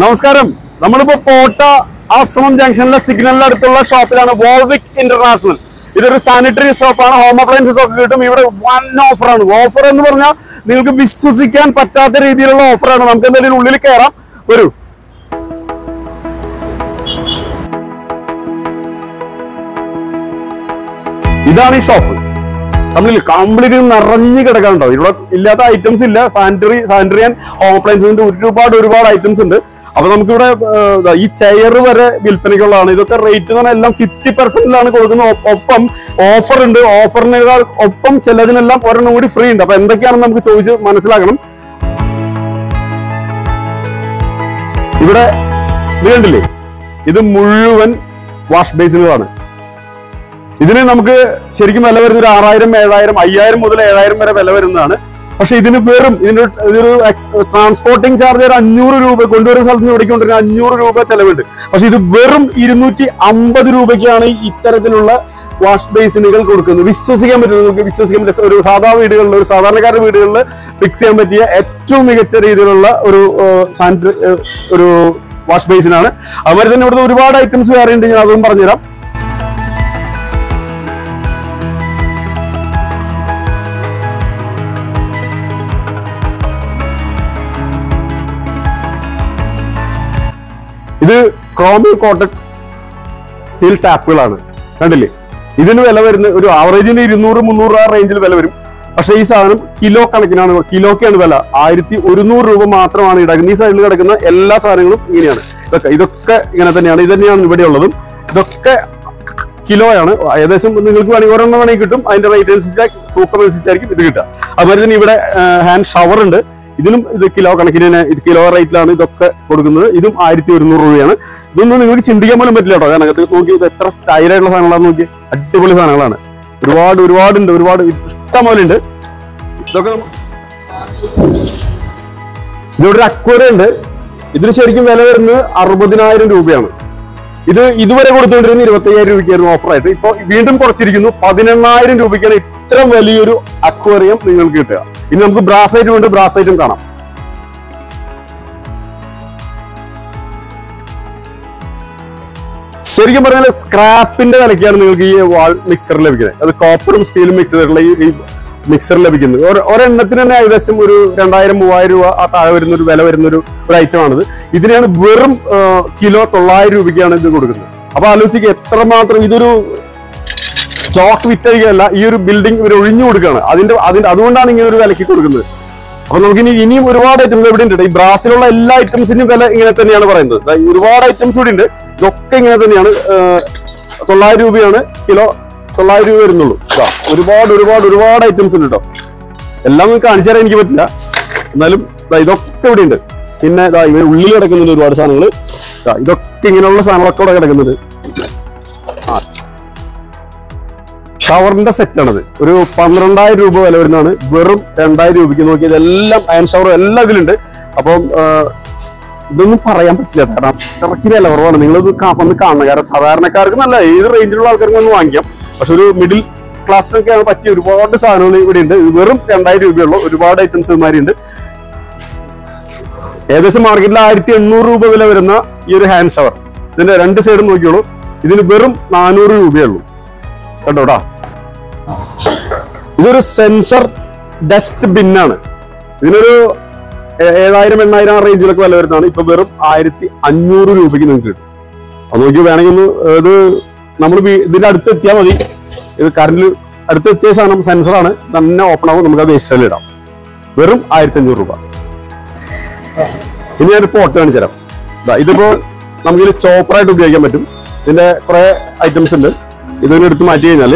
നമസ്കാരം. നമ്മളിപ്പോ പോട്ട ആശ്രമം ജംഗ്ഷനിലെ സിഗ്നലിന്റെ അടുത്തുള്ള ഷോപ്പിലാണ് വോൾവിക് ഇന്റർനാഷണൽ. ഇതൊരു സാനിറ്ററി ഷോപ്പാണ് ഹോം അപ്ലയൻസസ് ഒക്കെ കിട്ടും. ഇവിടെ വൺ ഓഫറാണ് ഓഫർ എന്ന് പറഞ്ഞാൽ നിങ്ങൾക്ക് വിശ്വസിക്കാൻ പറ്റാത്ത രീതിയിലുള്ള ഓഫറാണ് നമുക്ക് എന്തായാലും ഉള്ളിൽ കയറാം വരൂ. ഇതാണ് ഈ ഷോപ്പ് നമ്മളിൽ കംപ്ലീറ്റ് നിറഞ്ഞു കിടക്കാനുണ്ടോ? ഇവിടെ ഇല്ലാത്ത ഐറ്റംസ് ഇല്ല. സാനിറ്ററി സാനിറ്ററി ആൻഡ് ഹോം അപ്ലയൻസിന്റെ ഒരുപാട് ഒരുപാട് ഐറ്റംസ് ഉണ്ട്. അപ്പൊ നമുക്കിവിടെ ഈ ചെയർ വരെ വിൽപ്പനയ്ക്കുള്ളതാണ്. ഇതൊക്കെ റേറ്റ് എന്ന് പറഞ്ഞാൽ എല്ലാം ഫിഫ്റ്റി പെർസെന്റിലാണ് കൊടുക്കുന്നത്. ഒപ്പം ഓഫർ ഉണ്ട്. ഓഫറിനേക്കാൾ ഒപ്പം ചിലതിനെല്ലാം ഒരെണ്ണം കൂടി ഫ്രീ ഉണ്ട്. അപ്പൊ എന്തൊക്കെയാണെന്ന് നമുക്ക് ചോദിച്ച് മനസ്സിലാക്കണം. ഇവിടെ ഇത് കണ്ടില്ലേ? ഇത് മുഴുവൻ വാഷ് ബേസിനുകളാണ് ഇതിന് നമുക്ക് ശരിക്കും വില വരുന്ന ഒരു ആറായിരം ഏഴായിരം അയ്യായിരം മുതൽ ഏഴായിരം വരെ വില വരുന്നതാണ്. പക്ഷെ ഇതിന് വെറും ഇതിന്റെ ഇതൊരു ട്രാൻസ്പോർട്ടിംഗ് ചാർജ് ഒരു അഞ്ഞൂറ് രൂപ കൊണ്ടുവരുന്ന സ്ഥലത്ത് നിന്ന് ഇവിടേക്ക് അഞ്ഞൂറ് രൂപ ചെലവുണ്ട്. പക്ഷെ ഇത് വെറും ഇരുന്നൂറ്റി അമ്പത് രൂപയ്ക്കാണ് ഇത്തരത്തിലുള്ള വാഷ് ബേസിനുകൾ കൊടുക്കുന്നത്. വിശ്വസിക്കാൻ പറ്റും നമുക്ക് വിശ്വസിക്കാൻ പറ്റിയ ഒരു സാധാ വീടുകളിൽ ഒരു സാധാരണക്കാരുടെ വീടുകളിൽ ഫിക്സ് ചെയ്യാൻ പറ്റിയ ഏറ്റവും മികച്ച രീതിയിലുള്ള ഒരു സാനിറ്ററി ഒരു വാഷ് ബേസിനാണ് അതുമാതിരി തന്നെ ഇവിടുത്തെ ഒരുപാട് ഐറ്റംസ് വേറെ ഉണ്ട് ഞാൻ അതും പറഞ്ഞുതരാം. ഇത് ക്രോമിൽ കോട്ടഡ് സ്റ്റീൽ ടാപ്പുകളാണ് കണ്ടില്ലേ? ഇതിന് വില വരുന്ന ഒരു ആവറേജിന് ഇരുന്നൂറ് മുന്നൂറ് ആ റേഞ്ചിൽ വില വരും. പക്ഷേ ഈ സാധനം കിലോ കണക്കിനാണ്. കിലോക്കാണ് വില. ആയിരത്തി ഒരുന്നൂറ് രൂപ മാത്രമാണ് ഈടാക്കുന്നത് ഈ സൈഡിൽ കിടക്കുന്ന എല്ലാ സാധനങ്ങളും ഇങ്ങനെയാണ്. ഇതൊക്കെ ഇതൊക്കെ ഇങ്ങനെ തന്നെയാണ്. ഇത് തന്നെയാണ് ഇവിടെ ഉള്ളതും. ഇതൊക്കെ കിലോയാണ്. ഏകദേശം നിങ്ങൾക്ക് വേണമെങ്കിൽ ഒരെണ്ണം വേണമെങ്കിൽ കിട്ടും. അതിന്റെ റേറ്റ് അനുസരിച്ച് തൂക്കം അനുസരിച്ചായിരിക്കും ഇത് കിട്ടുക. അതുപോലെ തന്നെ ഇവിടെ ഹാൻഡ് ഷവർ ഉണ്ട്. ഇതിനും ഇത് കിലോ കണക്കിന് തന്നെ ഇത് കിലോ റേറ്റിലാണ് ഇതൊക്കെ കൊടുക്കുന്നത്. ഇതും ആയിരത്തി ഒരുന്നൂറ് രൂപയാണ്. ഇതൊന്നും നിങ്ങൾക്ക് ചിന്തിക്കാൻ പോലും പറ്റില്ല കേട്ടോ. കാരണം ഇത് നോക്കി ഇത് എത്ര സ്റ്റൈലായിട്ടുള്ള സാധനങ്ങളാണ് നോക്കി. അടിപൊളി സാധനങ്ങളാണ്. ഒരുപാട് ഒരുപാടുണ്ട് ഒരുപാട് ഇഷ്ടം പോലെ ഉണ്ട്. ഇതൊക്കെ ഇതിവിടെ ഒരു അക്വര ഉണ്ട്. ഇതിന് ശരിക്കും വില വരുന്നത് അറുപതിനായിരം രൂപയാണ്. ഇത് ഇതുവരെ കൊടുത്തുകൊണ്ടിരുന്ന ഇരുപത്തയ്യായിരം രൂപയ്ക്കായിരുന്നു ഓഫറായിട്ട്. ഇപ്പൊ വീണ്ടും കുറച്ചിരിക്കുന്നു. പതിനെണ്ണായിരം രൂപയ്ക്കാണ് ഇത്ര വലിയൊരു അക്വേറിയം നിങ്ങൾക്ക് കിട്ടുക. ഇനി നമുക്ക് ബ്രാസൈറ്റും ഉണ്ട് ബ്രാസൈറ്റും കാണാം. ശരിക്കും പറഞ്ഞാൽ സ്ക്രാപ്പിന്റെ വിലക്കാണ് നിങ്ങൾക്ക് ഈ വാൾ മിക്സർ ലഭിക്കുന്നത്. അത് കോപ്പറും സ്റ്റീലും മിക്സ് ചെയ്തിട്ടുള്ള ഈ മിക്സർ ലഭിക്കുന്നത്. ഒരെ- ഒരെണ്ണത്തിന് തന്നെ ഏകദേശം ഒരു രണ്ടായിരം മൂവായിരം രൂപ ആ താഴെ വരുന്ന ഒരു വില വരുന്ന ഒരു ഐറ്റമാണിത് ഇതിനാണ് വെറും കിലോ തൊള്ളായിരം രൂപയ്ക്കാണ് ഇത് കൊടുക്കുന്നത്. അപ്പൊ ആലോചിക്കുക എത്രമാത്രം ഇതൊരു സ്റ്റോക്ക് വിറ്റഴികയല്ല ഈ ഒരു ബിൽഡിംഗ് ഇവർ ഒഴിഞ്ഞു കൊടുക്കുകയാണ്. അതിന്റെ അതിന്റെ അതുകൊണ്ടാണ് ഇങ്ങനെ ഒരു വിലക്ക് കൊടുക്കുന്നത്. അപ്പൊ നമുക്ക് ഇനി ഇനിയും ഒരുപാട് ഐറ്റംസ് ഇവിടെ ഉണ്ട്. ഈ ബ്രാസിലുള്ള എല്ലാ ഐറ്റംസിന്റെയും വില ഇങ്ങനെ തന്നെയാണ് പറയുന്നത്. ഒരുപാട് ഐറ്റംസ് കൂടി ഉണ്ട്. ഇതൊക്കെ ഇങ്ങനെ തന്നെയാണ് തൊള്ളായിരം രൂപയാണ് കിലോ തൊള്ളായിരം രൂപ വരുന്നുള്ളൂ. ഒരുപാട് ഒരുപാട് ഒരുപാട് ഐറ്റംസ് ഉണ്ട് കേട്ടോ. എല്ലാം നിങ്ങൾക്ക് കാണിച്ചു തരാൻ എനിക്ക് പറ്റില്ല. എന്നാലും ഇതൊക്കെ ഇവിടെ ഉണ്ട്. പിന്നെ ഇതാ ഇവർ ഉള്ളിൽ കിടക്കുന്നുണ്ട് ഒരുപാട് സാധനങ്ങൾ ഇതൊക്കെ ഇങ്ങനെയുള്ള സാധനങ്ങളൊക്കെ ഇവിടെ കിടക്കുന്നുണ്ട്. ഷവറിന്റെ സെറ്റ് ആണത്. ഒരു പന്ത്രണ്ടായിരം രൂപ വില വരുന്നതാണ്. വെറും രണ്ടായിരം രൂപയ്ക്ക് നോക്കി ഇതെല്ലാം അയൺ ഷവർ എല്ലാം ഇതിലുണ്ട്. അപ്പം ഇതൊന്നും പറയാൻ പറ്റില്ല. കാരണം അത്രയ്ക്ക് വില കുറവാണ്. നിങ്ങളത് വന്ന് കാണണം. കാരണം സാധാരണക്കാർക്ക് നല്ല ഏത് റേഞ്ചിലുള്ള ആൾക്കാർക്ക് ഒന്ന് വാങ്ങിക്കാം. പക്ഷെ ഒരു മിഡിൽ ക്ലാസ്സിനൊക്കെയാണ് പറ്റിയ ഒരുപാട് സാധനങ്ങൾ ഇവിടെ ഉണ്ട്. വെറും രണ്ടായിരം രൂപയുള്ള. ഒരുപാട് ഐറ്റംസ് ഉണ്ട്. ഏകദേശം മാർക്കറ്റിൽ ആയിരത്തി എണ്ണൂറ് രൂപ വില വരുന്ന ഈ ഒരു ഹാൻഡ് ഷവർ ഇതിന്റെ രണ്ട് സൈഡും നോക്കിയോളൂ ഇതിന് വെറും നാനൂറ് രൂപയുള്ളൂ കണ്ടോടാ ഇതൊരു സെൻസർ ഡസ്റ്റ് ബിന്നാണ് ഇതിനൊരു ഏഴായിരം എണ്ണായിരം റേഞ്ചിലൊക്കെ വില വരുന്നതാണ്. ഇപ്പൊ വെറും ആയിരത്തി അഞ്ഞൂറ് രൂപയ്ക്ക് നിങ്ങൾക്ക് കിട്ടും. അത് നോക്കി വേണമെങ്കിൽ ഇത് നമ്മൾ ഇതിന്റെ അടുത്ത് എത്തിയാൽ മതി. ഇത് കറണ്ടിൽ അടുത്ത് എത്തിയ സാധനം സെൻസറാണ് തന്നെ ഓപ്പൺ ആകും നമുക്ക് ആ വേസ്റ്റിൽ ഇടാം. വെറും ആയിരത്തി അഞ്ഞൂറ് രൂപ. ഇനി ഞാൻ പോട്ട് കാണിച്ചു തരാം. ഇതിപ്പോ നമുക്കിത് ചോപ്പറായിട്ട് ഉപയോഗിക്കാൻ പറ്റും. ഇതിന്റെ കുറെ ഐറ്റംസ് ഉണ്ട്. ഇതിനെ എടുത്ത് മാറ്റി കഴിഞ്ഞാൽ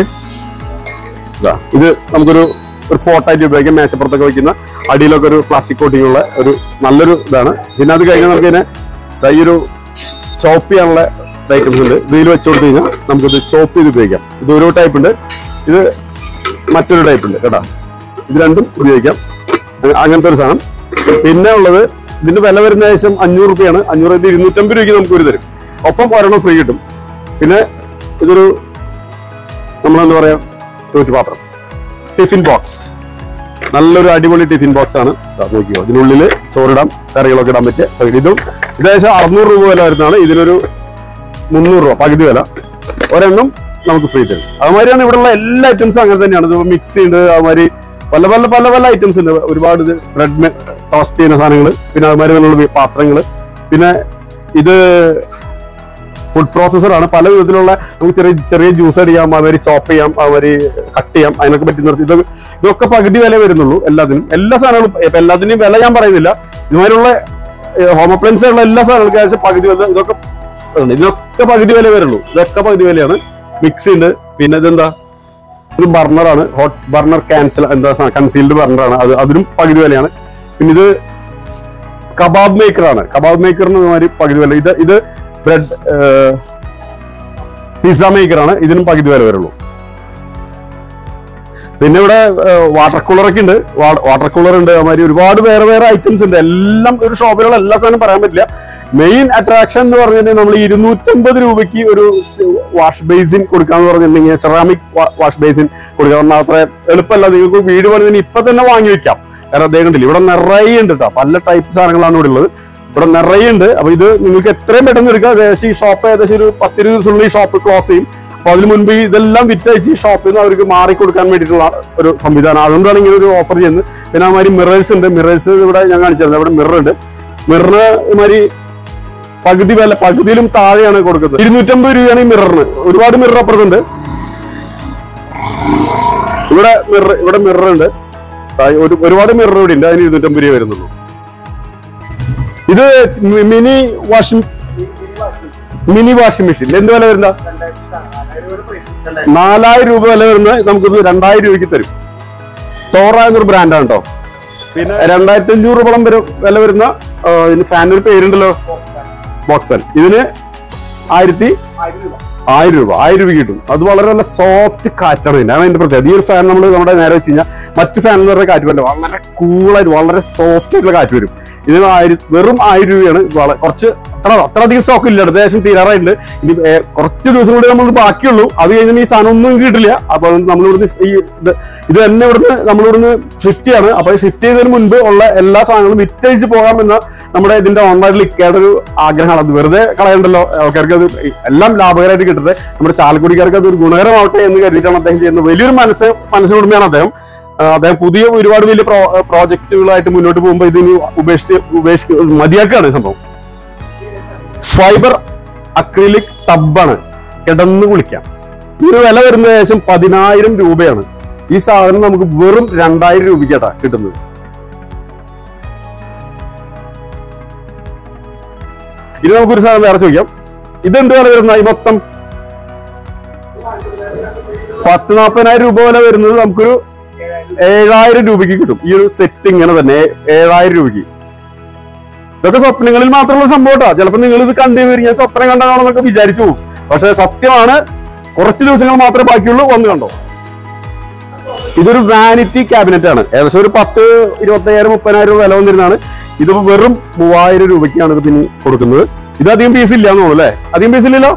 ഇതാ നമുക്കൊരു ഒരു പോട്ടായിട്ട് ഉപയോഗിക്കാം. മേശപ്പുറത്തൊക്കെ വയ്ക്കുന്ന അടിയിലൊക്കെ ഒരു പ്ലാസ്റ്റിക് കോട്ടിംഗ് ഉള്ള ഒരു നല്ലൊരു ഇതാണ്. പിന്നെ അത് കഴിഞ്ഞാൽ നമുക്ക് ഇതിനെ ഈ ഒരു ചോപ്പ് ചെയ്യാനുള്ള ഐറ്റംസ് ഉണ്ട്. ഇതിൽ വെച്ച് കൊടുത്തു കഴിഞ്ഞാൽ നമുക്കിത് ചോപ്പ് ചെയ്ത് ഉപയോഗിക്കാം. ഇത് ഒരു ടൈപ്പ് ഉണ്ട്. ഇത് മറ്റൊരു ടൈപ്പ് ഉണ്ട് കേട്ടോ. ഇത് രണ്ടും ഉപയോഗിക്കാം. അങ്ങനത്തെ ഒരു സാധനം. പിന്നെ ഉള്ളത് ഇതിന്റെ വില വരുന്ന ഏകദേശം അഞ്ഞൂറ് രൂപയാണ് അഞ്ഞൂറ് ഇരുന്നൂറ്റമ്പത് രൂപയ്ക്ക് നമുക്ക് ഒരു തരും. ഒപ്പം ഒരെണ്ണം ഫ്രീ കിട്ടും. പിന്നെ ഇതൊരു നമ്മളെന്താ പറയാ ചോറ്റുപാത്രം ടിഫിൻ ബോക്സ് നല്ലൊരു അടിപൊളി ടിഫിൻ ബോക്സ് ആണ്. നോക്കിയോ ഇതിനുള്ളിൽ ചോറിടാം കറികളൊക്കെ ഇടാൻ പറ്റിയ സൈഡ് ഇതും. ഏകദേശം അറുന്നൂറ് രൂപ വില വരുന്നതാണ്. ഇതിനൊരു മുന്നൂറ് രൂപ പകുതി വില. ഒരെണ്ണം നമുക്ക് ഫ്രീ തരും. അതുമാതിരിയാണ് ഇവിടെയുള്ള എല്ലാ ഐറ്റംസും അങ്ങനെ തന്നെയാണ്. ഇതിപ്പോൾ മിക്സി ഉണ്ട് അതുമാതിരി പല പല പല പല ഐറ്റംസ് ഉണ്ട്. ഒരുപാട് ബ്രെഡ് ടോസ്റ്റ് ചെയ്യുന്ന സാധനങ്ങൾ പിന്നെ അതുമാതിരി തന്നെയുള്ള പാത്രങ്ങൾ പിന്നെ ഇത് ഫുഡ് പ്രോസസ്സറാണ് പല വിധത്തിലുള്ള നമുക്ക് ചെറിയ ചെറിയ ജ്യൂസ് അടിയാം അവർ ചോപ്പ് ചെയ്യാം അവർ കട്ട് ചെയ്യാം അതിനൊക്കെ പറ്റുന്ന ഇത് ഇതൊക്കെ പകുതി വില വരുന്നുള്ളൂ എല്ലാത്തിനും. എല്ലാ സാധനങ്ങളും ഇപ്പൊ എല്ലാത്തിനും വില ഞാൻ പറയുന്നില്ല. ഇതുമാതിരിയുള്ള ഹോം അപ്ലയൻസ് ഉള്ള എല്ലാ സാധനങ്ങൾക്കും ഏകദേശം പകുതി വില ഇതൊക്കെ. ഇതിനൊക്കെ പകുതി വില വരുള്ളൂ. ഇതൊക്കെ പകുതി വിലയാണ്. മിക്സി ഉണ്ട്. പിന്നെ ഇതെന്താ? ഇത് ബർണറാണ് ഹോട്ട് ബർണർ ക്യാൻസൽ എന്താ കൺസീൽഡ് ബർണറാണ് അത് അതിനും പകുതി വിലയാണ്. പിന്നെ ഇത് കബാബ് മേക്കറാണ് കബാബ് മേക്കറിന് മാതിരി പകുതി വില. ഇത് ഇത് ബ്രെഡ് പിസ്സ മേക്കറാണ് ഇതിനും പകുതി വില വരുള്ളൂ. പിന്നെ ഇവിടെ വാട്ടർ കൂളറൊക്കെ ഉണ്ട്. വാട്ടർ കൂളർ ഉണ്ട് അതുമാതിരി ഒരുപാട് വേറെ വേറെ ഐറ്റംസ് ഉണ്ട്. എല്ലാം ഒരു ഷോപ്പിലുള്ള എല്ലാ സാധനം പറയാൻ പറ്റില്ല. മെയിൻ അട്രാക്ഷൻ എന്ന് പറഞ്ഞിട്ടുണ്ടെങ്കിൽ നമ്മൾ ഇരുന്നൂറ്റമ്പത് രൂപയ്ക്ക് ഒരു വാഷ് ബേസിൻ കൊടുക്കാന്ന് പറഞ്ഞിട്ടുണ്ടെങ്കിൽ സെറാമിക് വാഷ് ബേസിൻ കൊടുക്കുക പറഞ്ഞാൽ അത്ര എളുപ്പമല്ല. നിങ്ങൾക്ക് വീട് പണിതിന് ഇപ്പൊ തന്നെ വാങ്ങി വെക്കാം. കാരണം അദ്ദേഹം ഇവിടെ നിറയെ ഉണ്ട് കേട്ടോ പല ടൈപ്പ് സാധനങ്ങളാണ് ഇവിടെ ഉള്ളത്. ഇവിടെ നിറയെ ഉണ്ട് അപ്പൊ ഇത് നിങ്ങൾക്ക് എത്രയും പെട്ടെന്ന് എടുക്കാം. ഏകദേശം ഈ ഷോപ്പ് ഏകദേശം ഒരു പത്തിരുപത് ദിവസമുള്ള ഈ ഷോപ്പ് ക്ലോസ് ചെയ്യും. അപ്പൊ അതിന് മുൻപ് ഇതെല്ലാം വിറ്റഴിച്ച് ഈ ഷോപ്പിൽ നിന്ന് അവർക്ക് മാറി കൊടുക്കാൻ വേണ്ടിയിട്ടുള്ള ഒരു സംവിധാനം. അതുകൊണ്ടാണ് ഇങ്ങനെ ഒരു ഓഫർ ചെയ്യുന്നത്. പിന്നെ മാതിരി മിറേഴ്സ് ഉണ്ട്. മിറേഴ്സ് ഇവിടെ ഞാൻ കാണിച്ചിരുന്നത് ഇവിടെ മിറർ ഉണ്ട്. മിററിന് ഇമാതിരി പകുതി വില പകുതിയിലും താഴെയാണ് കൊടുക്കുന്നത്. ഇരുന്നൂറ്റമ്പത് രൂപയാണ് ഈ മിററിന് ഒരുപാട് മിറർ അപ്പുറത്തുണ്ട് ഇവിടെ മിറർ ഇവിടെ മിറർ ഉണ്ട്. ഒരു ഒരുപാട് മിറർ ഇവിടെ ഉണ്ട്. അതിന് ഇരുന്നൂറ്റമ്പത് രൂപ വരുന്നുള്ളൂ. ഇത് mini washing mini washing machine. എന്ത് വില വരുന്ന? നാലായിരം രൂപ വില വരുന്ന നമുക്ക് രണ്ടായിരം രൂപയ്ക്ക് തരും. ടോറ എന്നൊരു ബ്രാൻഡാണ് കേട്ടോ പിന്നെ രണ്ടായിരത്തി അഞ്ഞൂറ് രൂപളം വരും വില വരുന്ന ഫാനൊരു ഇതിന് പേരുണ്ടല്ലോ. ബോക്സ് ഫാൻ ഇതിന് ആയിരത്തി ആയിരം രൂപ ആയിരം രൂപ കിട്ടും. അത് വളരെ നല്ല സോഫ്റ്റ് കാറ്റാണ്. ഇതിന്റെ അതിന്റെ പ്രത്യേകത. ഈ ഒരു ഫാൻ നമ്മൾ നമ്മുടെ നേരെ വെച്ച് കഴിഞ്ഞാൽ മറ്റു ഫാൻ എന്ന് പറഞ്ഞാൽ കാറ്റ് വരില്ല. വളരെ കൂളായിട്ട് വളരെ സോഫ്റ്റ് ആയിട്ടുള്ള കാറ്റ് വരും. ഇതിന് ആയിരം വെറും ആയിരം രൂപയാണ്. കുറച്ച് അത്ര അത്ര അധികം സ്റ്റോക്ക് ഇല്ല ഏകദേശം തീരാറായിട്ടുണ്ട്. ഇനി കുറച്ച് ദിവസം കൂടി നമ്മൾ ബാക്കിയുള്ളൂ. അത് കഴിഞ്ഞാൽ ഈ സാധനം ഒന്നും കിട്ടില്ല. അപ്പൊ നമ്മളിവിടുന്ന് ഈ ഇത് തന്നെ ഇവിടുന്ന് നമ്മളിവിടുന്ന് ഷിഫ്റ്റ് ചെയ്യാണ്. അപ്പൊ ഷിഫ്റ്റ് ചെയ്യുന്നതിന് മുൻപ് ഉള്ള എല്ലാ സാധനങ്ങളും വിറ്റഴിച്ച് പോകാമെന്ന നമ്മുടെ ഇതിന്റെ ഓൺലൈനിൽ ഇക്കേണ്ട ഒരു ആഗ്രഹമാണ്. അത് വെറുതെ കളയണ്ടല്ലോ. ആൾക്കാർക്ക് അത് എല്ലാം ലാഭകരമായിട്ട് കിട്ടട്ടെ നമ്മുടെ ചാലക്കുടിക്കാർക്ക് അതൊരു ഗുണകരമാവട്ടെ എന്ന് കരുതിയിട്ടാണ് അദ്ദേഹം ചെയ്യുന്നത്. വലിയൊരു മനസ്സ് മനസ്സിനുടമയാണ് അദ്ദേഹം. അദ്ദേഹം പുതിയ ഒരുപാട് വലിയ പ്രോ പ്രോജക്റ്റുകളായിട്ട് മുന്നോട്ട് പോകുമ്പോൾ ഇതിന് ഉപേക്ഷിച്ച് ഉപേക്ഷിച്ച് മതിയാക്കുകയാണ് സംഭവം. ഫൈബർ അക്രിലിക് ടബാണ് കിടന്ന് കുളിക്കാം. ഇതിന് വില വരുന്നത് ഏകദേശം പതിനായിരം രൂപയാണ്. ഈ സാധനം നമുക്ക് വെറും രണ്ടായിരം രൂപയ്ക്കാട്ടാ കിട്ടുന്നത്. ഇനി നമുക്കൊരു സാധനം വേറെ ചോദിക്കാം. ഇതെന്ത് വില വരുന്ന ഈ മൊത്തം പത്ത് നാൽപ്പതിനായിരം രൂപ വില വരുന്നത് നമുക്കൊരു ഏഴായിരം രൂപയ്ക്ക് കിട്ടും. ഈ ഒരു സെറ്റ് ഇങ്ങനെ തന്നെ ഏഴായിരം രൂപയ്ക്ക്. ഇതൊക്കെ സ്വപ്നങ്ങളിൽ മാത്രമുള്ള സംഭവം കേട്ടോ ചിലപ്പോൾ നിങ്ങൾ ഇത് കണ്ടു കഴിഞ്ഞാൽ സ്വപ്നം കണ്ടതാണെന്നൊക്കെ വിചാരിച്ചു പോകും. പക്ഷെ സത്യമാണ് കുറച്ച് ദിവസങ്ങൾ മാത്രമേ ബാക്കിയുള്ളൂ വന്ന് കണ്ടോ? ഇതൊരു വാനിറ്റി ക്യാബിനറ്റ് ആണ്. ഏകദേശം ഒരു പത്ത് ഇരുപത്തയ്യായിരം മുപ്പതിനായിരം രൂപ വില വന്നിരുന്നതാണ്. ഇതിപ്പോ വെറും മൂവായിരം രൂപയ്ക്കാണ് ഇത് പിന്നെ കൊടുക്കുന്നത്. ഇത് അധികം പീസ് ഇല്ല എന്ന് തോന്നുന്നു അല്ലേ? അധികം പീസ് ഇല്ലല്ലോ?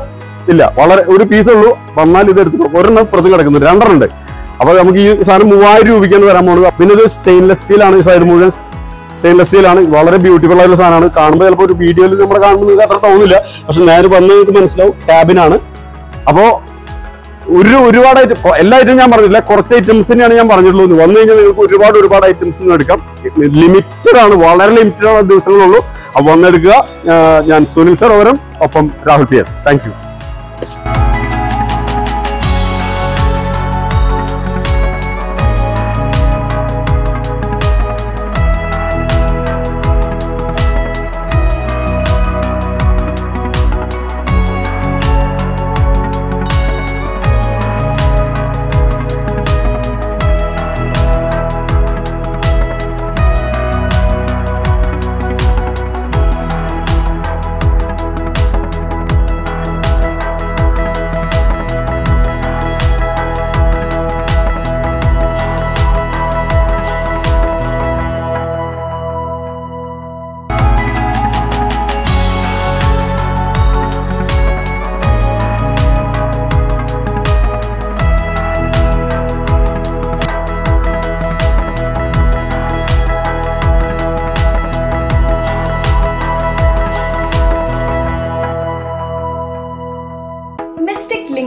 ഇല്ല വളരെ ഒരു പീസ് ഉള്ളൂ. വന്നാൽ ഇത് എടുത്തു ഒരെണ്ണം പുറത്ത് കിടക്കുന്നു രണ്ടെണ്ണം ഉണ്ട് അപ്പൊ നമുക്ക് ഈ സാധനം മൂവായിരം രൂപയ്ക്കാണ് വരാൻ പോകുന്നത് പിന്നെ ഇത് സ്റ്റെയിൻലെസ് സ്റ്റീലാണ് ഈ സൈഡ് മുഴുവൻ. സ്റ്റെയിൻലെസ് സ്റ്റീലാണ് വളരെ ബ്യൂട്ടിഫുൾ ആയിട്ടുള്ള സാധനമാണ്. കാണുമ്പോൾ ചിലപ്പോൾ ഒരു വീഡിയോയിൽ നമ്മൾ കാണുമ്പോൾ നിങ്ങൾക്ക് അത്ര തോന്നില്ല. പക്ഷെ നേരെ വന്ന് നിങ്ങൾക്ക് മനസ്സിലാവും. ക്യാബിനാണ് അപ്പോ ഒരു ഒരുപാട് ഐറ്റം എല്ലാ ഐറ്റം ഞാൻ പറഞ്ഞില്ല കുറച്ച് ഐറ്റംസിനെയാണ് ഞാൻ പറഞ്ഞിട്ടുള്ളത്. വന്നു കഴിഞ്ഞാൽ നിങ്ങൾക്ക് ഒരുപാട് ഒരുപാട് ഐറ്റംസ് എടുക്കാം. ലിമിറ്റഡ് ആണ്. വളരെ ലിമിറ്റഡ് ആണ് ദിവസങ്ങളുള്ളൂ. അപ്പൊ വന്നെടുക്കുക. ഞാൻ സുനിൽ സർ ഓരം ഒപ്പം Rahul P S thank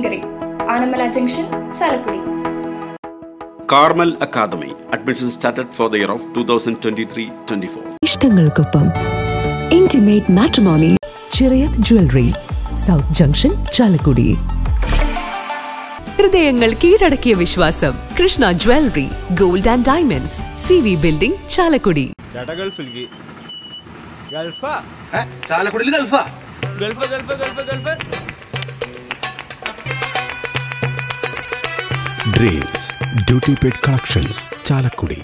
you junction Chalakudy. Carmel academy admission started for the year of two thousand twenty three twenty four. ഇഷ്ടങ്ങൾക്കൊപ്പം intimate matrimony Chirayath jewellery south junction Chalakudy. ഹൃദയങ്ങൾ കീഴടക്കിയ വിശ്വാസം Krishna jewellery gold and diamonds C V building Chalakudy. ഗൾഫിലേക്ക് ഗൾഫാ? ചാലക്കുടിയിൽ ഗൾഫാ? Gulf Gulf Gulf Gulf. Dreams duty paid collections Chalakudy